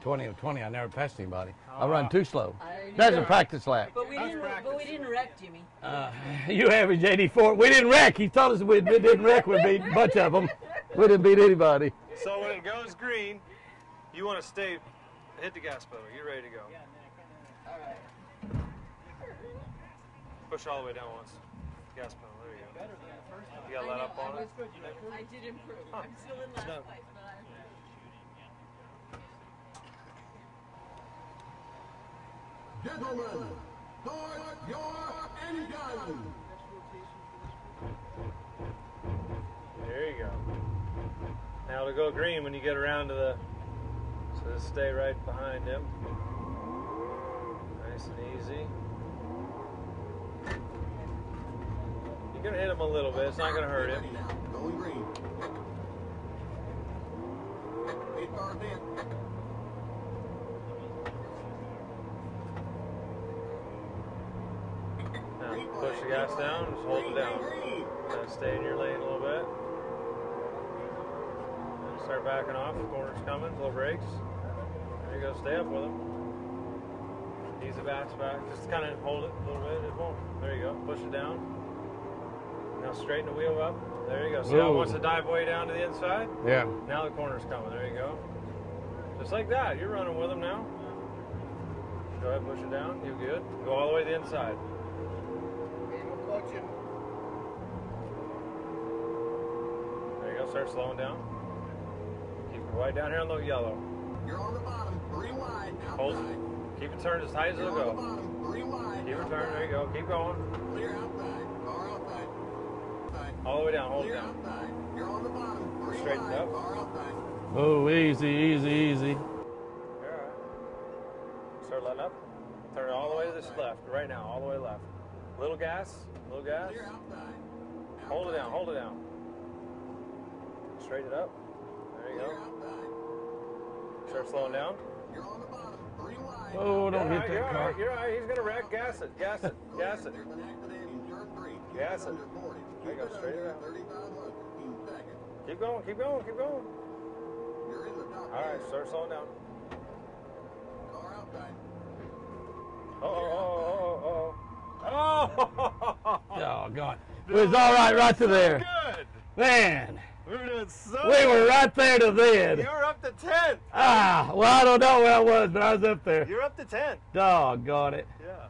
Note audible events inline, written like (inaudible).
20 of 20. I never passed anybody. I run too slow. That's a practice lap. But we That's didn't. But we didn't wreck Jimmy. Uh, (laughs) you average 84. We didn't wreck. He told us we, we didn't wreck. We beat a bunch of them. We didn't beat anybody. So when it goes green, you want to stay, hit the gas pedal. You're ready to go. Push all the way down once. Gas pedal. There you go. You got let up on it. I did improve. I'm still in last No. place, but I. Gentlemen, start your engine. There you go. Now to go green when you get around to the, so just stay right behind him. Nice and easy. You're gonna hit him a little bit. It's not gonna hurt him. Going green. Eight cars in. Now push the gas down. Just hold it down. Now stay in your lane a little bit. And start backing off. Corner's coming. Little brakes. There you go. Stay up with him. Easy backs back. Just kind of hold it a little bit. It won't. There you go. Push it down. Now straighten the wheel up. There you go. See how it wants to dive way down to the inside? Yeah. Now the corner's coming. There you go. Just like that. You're running with him now. Go ahead, push it down. You're good. Go all the way to the inside. There you go. Start slowing down. Keep it right down here on the yellow. You're on the bottom. Three wide. Hold. Outside. Keep it turned as tight as You're it'll on the go. bottom. Three wide. Keep it turned. There you go. Keep going. Clear outside. Car outside. Outside. All the way down. Hold it down. outside. You're on the bottom. Three Straighten wide. up. Car outside. Oh, easy, easy, easy. All right. Start letting up. Turn it all the way to this left. Right now. All the way left. Little gas. Little gas. Clear outside. Hold it down. Hold it down. Straighten it up. There you go. Start slowing down. You're on the bottom. Three wide. Oh, You're don't all hit that you're car. right, You're all right. He's gonna wreck. Gas it. Gas it. Gas it. There's an accident in turn three. Keep Gas it. There you go, Keep it straight under it out. 35 in seconds. Keep going. Keep going. Keep going. You're in the top. All right. gear. Start slowing down. Car outside. Oh, oh, oh, oh, oh, oh. Oh, God. We was all right right to there. Good. Man, We were doing so we were right there to then. You were up to 10. Ah, well, I don't know where I was, but I was up there. You're up to 10. Doggone it. Yeah.